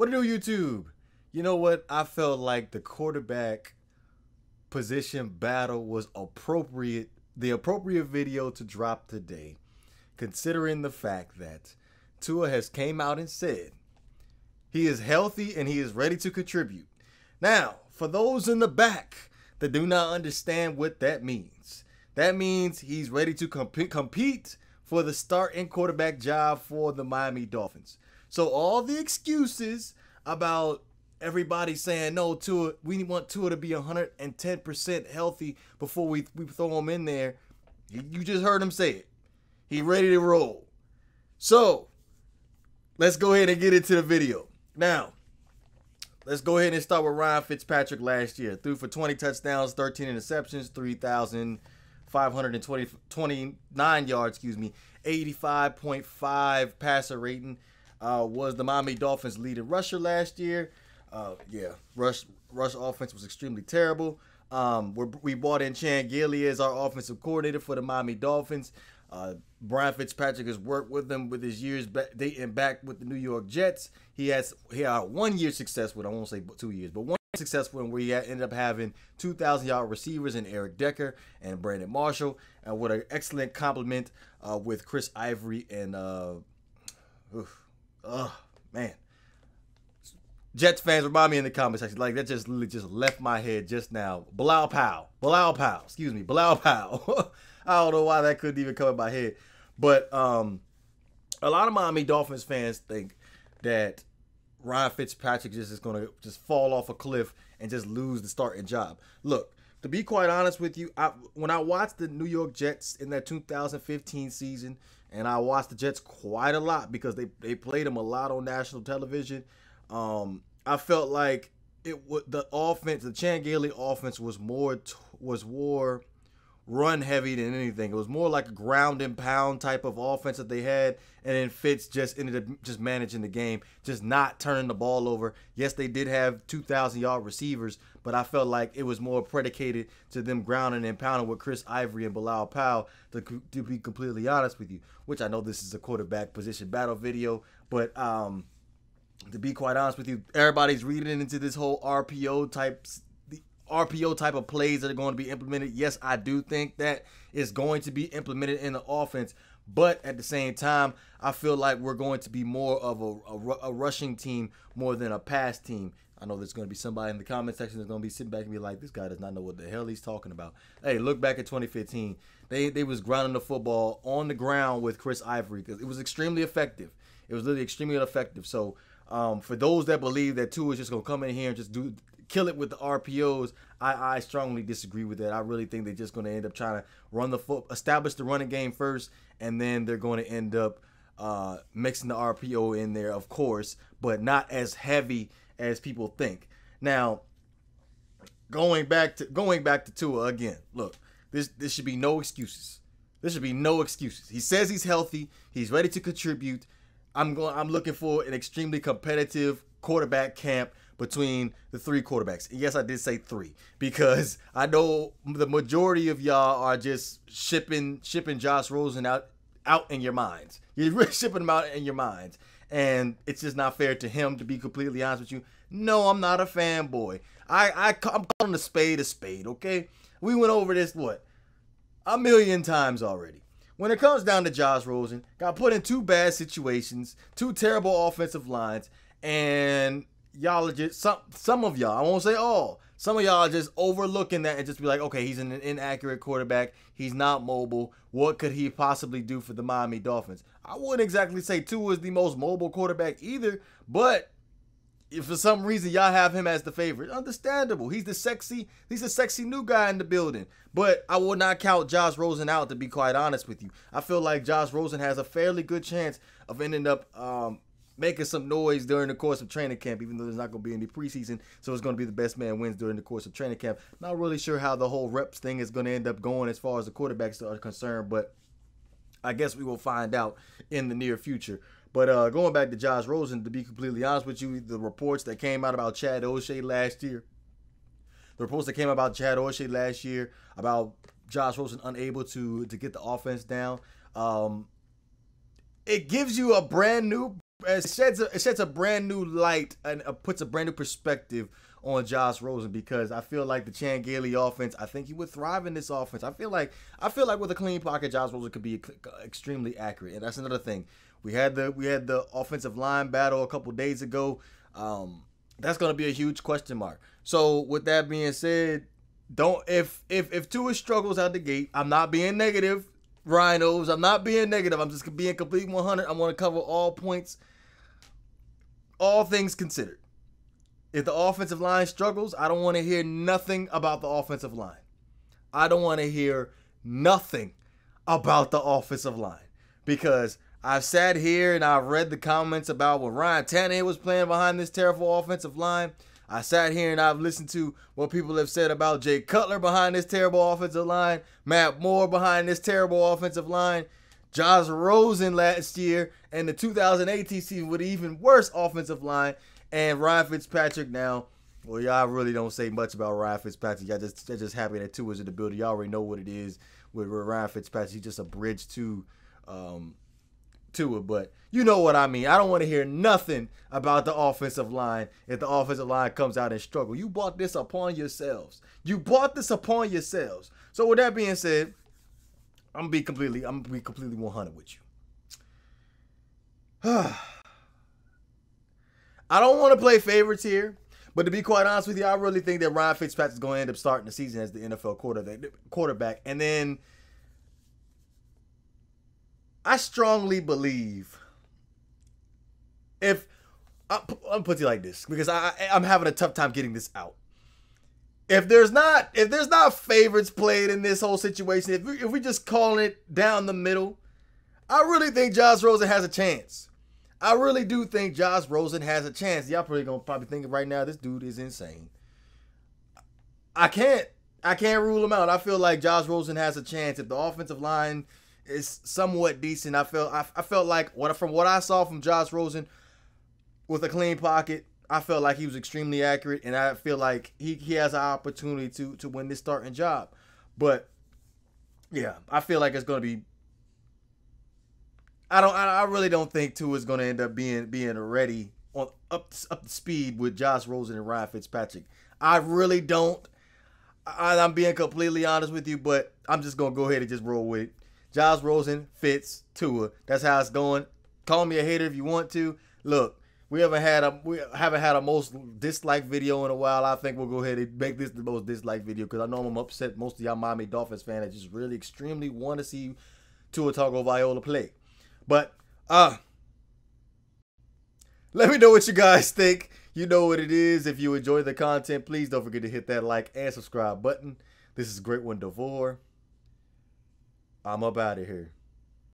What do YouTube? You know what? I felt like the quarterback position battle was appropriate, the appropriate video to drop today, considering the fact that Tua has came out and said he is healthy and he is ready to contribute. Now, for those in the back that do not understand what that means, that means he's ready to comp- compete for the start starting quarterback job for the Miami Dolphins. So all the excuses about everybody saying no to it, we want Tua to be 110% healthy before we, we throw him in there. You just heard him say it. He ready to roll. So let's go ahead and get into the video. Now, let's go ahead and start with Ryan Fitzpatrick last year. Threw for 20 touchdowns, 13 interceptions, 3,529 yards, excuse me, 85.5 passer rating uh, was the Miami Dolphins' leading rusher last year. Uh, yeah, rush rush offense was extremely terrible. Um, we brought in Chan Gailey as our offensive coordinator for the Miami Dolphins. Uh, Brian Fitzpatrick has worked with them with his years back, dating back with the New York Jets. He has he had one year success with I won't say two years, but one success with him where he ended up having 2,000 yard receivers in Eric Decker and Brandon Marshall, and with an excellent complement uh, with Chris Ivory and uh, oof, oh man. Jets fans remind me in the comments section. Like that just literally just left my head just now. Bilal Powell. Bilal Powell. Excuse me. Bilal Powell. I don't know why that couldn't even come in my head. But um a lot of Miami Dolphins fans think that Ryan Fitzpatrick just is gonna just fall off a cliff and just lose the starting job. Look, to be quite honest with you, I, when I watched the New York Jets in that 2015 season, and I watched the Jets quite a lot because they they played them a lot on national television. Um, I felt like it the offense, the Chan Gailey offense was more was more run heavy than anything. It was more like a ground and pound type of offense that they had, and then Fitz just ended up just managing the game, just not turning the ball over. Yes, they did have 2,000 yard receivers, but I felt like it was more predicated to them grounding and pounding with Chris Ivory and Bilal Powell. To, to be completely honest with you, which I know this is a quarterback position battle video, but um, to be quite honest with you, everybody's reading into this whole RPO type RPO type of plays that are going to be implemented. Yes, I do think that is going to be implemented in the offense, but at the same time, I feel like we're going to be more of a, a, a rushing team more than a pass team. I know there's going to be somebody in the comment section that's going to be sitting back and be like, "This guy does not know what the hell he's talking about." Hey, look back at 2015. They they was grounding the football on the ground with Chris Ivory because it was extremely effective. It was literally extremely effective. So um, for those that believe that Tua is just gonna come in here and just do kill it with the RPOs, I, I strongly disagree with that. I really think they're just gonna end up trying to run the foot, establish the running game first, and then they're going to end up uh, mixing the RPO in there, of course, but not as heavy as people think. Now, going back to going back to Tua again. Look, this this should be no excuses. There should be no excuses. He says he's healthy. He's ready to contribute. I'm going. I'm looking for an extremely competitive quarterback camp between the three quarterbacks. Yes, I did say three because I know the majority of y'all are just shipping shipping Josh Rosen out out in your minds. You're really shipping him out in your minds, and it's just not fair to him. To be completely honest with you, no, I'm not a fanboy. I I I'm calling a spade a spade. Okay, we went over this what a million times already when it comes down to Josh Rosen, got put in two bad situations, two terrible offensive lines, and y'all are just some some of y'all, I won't say all, some of y'all are just overlooking that and just be like, okay, he's an inaccurate quarterback. He's not mobile. What could he possibly do for the Miami Dolphins? I wouldn't exactly say Tua is the most mobile quarterback either, but if for some reason y'all have him as the favorite, understandable. He's the sexy, he's the sexy new guy in the building. But I would not count Josh Rosen out to be quite honest with you. I feel like Josh Rosen has a fairly good chance of ending up um, making some noise during the course of training camp, even though there's not going to be any preseason. So it's going to be the best man wins during the course of training camp. Not really sure how the whole reps thing is going to end up going as far as the quarterbacks are concerned, but I guess we will find out in the near future. But uh, going back to Josh Rosen, to be completely honest with you, the reports that came out about Chad O'Shea last year, the reports that came out about Chad O'Shea last year about Josh Rosen unable to to get the offense down, um, it gives you a brand new it sheds a, it sheds a brand new light and uh, puts a brand new perspective on Josh Rosen because I feel like the Chan Gailey offense, I think he would thrive in this offense. I feel like I feel like with a clean pocket, Josh Rosen could be extremely accurate, and that's another thing. We had the we had the offensive line battle a couple days ago. Um, that's going to be a huge question mark. So with that being said, don't if if if Tua struggles out the gate, I'm not being negative, Rhinos. I'm not being negative. I'm just being complete 100. I want to cover all points, all things considered. If the offensive line struggles, I don't want to hear nothing about the offensive line. I don't want to hear nothing about the offensive line because I've sat here and I've read the comments about what Ryan Tannehill was playing behind this terrible offensive line. I sat here and I've listened to what people have said about Jay Cutler behind this terrible offensive line, Matt Moore behind this terrible offensive line, Josh Rosen last year, and the 2018 season with even worse offensive line, and Ryan Fitzpatrick now. Well, y'all really don't say much about Ryan Fitzpatrick. Y'all just, y'all just happy that Tua is in the building. Y'all already know what it is with Ryan Fitzpatrick. He's just a bridge to um, to it, but you know what I mean. I don't want to hear nothing about the offensive line if the offensive line comes out and struggle. You bought this upon yourselves. You bought this upon yourselves. So with that being said, I'm gonna be completely I'm gonna be completely 100 with you. I don't want to play favorites here, but to be quite honest with you, I really think that Ryan Fitzpatrick is going to end up starting the season as the NFL quarterback, and then I strongly believe if I'm, I'll put it like this because I I'm having a tough time getting this out. If there's not if there's not favorites played in this whole situation, if we, if we just call it down the middle, I really think Josh Rosen has a chance. I really do think Josh Rosen has a chance. Y'all probably gonna probably thinking right now this dude is insane. I can't I can't rule him out. I feel like Josh Rosen has a chance if the offensive line is somewhat decent. I felt I, I felt like what from what I saw from Josh Rosen with a clean pocket, I felt like he was extremely accurate, and I feel like he, he has an opportunity to to win this starting job. But yeah, I feel like it's going to be. I don't. I really don't think Tua is going to end up being being ready on up up to speed with Josh Rosen and Ryan Fitzpatrick. I really don't. I, I'm being completely honest with you, but I'm just gonna go ahead and just roll with it. Josh Rosen Fitz Tua. That's how it's going. Call me a hater if you want to. Look, we haven't had a we haven't had a most disliked video in a while. I think we'll go ahead and make this the most disliked video because I know I'm upset. Most of y'all Miami Dolphins fans that just really extremely want to see Tua Tagovailoa play. But uh let me know what you guys think. You know what it is. If you enjoy the content, please don't forget to hit that like and subscribe button. This is Great One DeVore. I'm up out of here.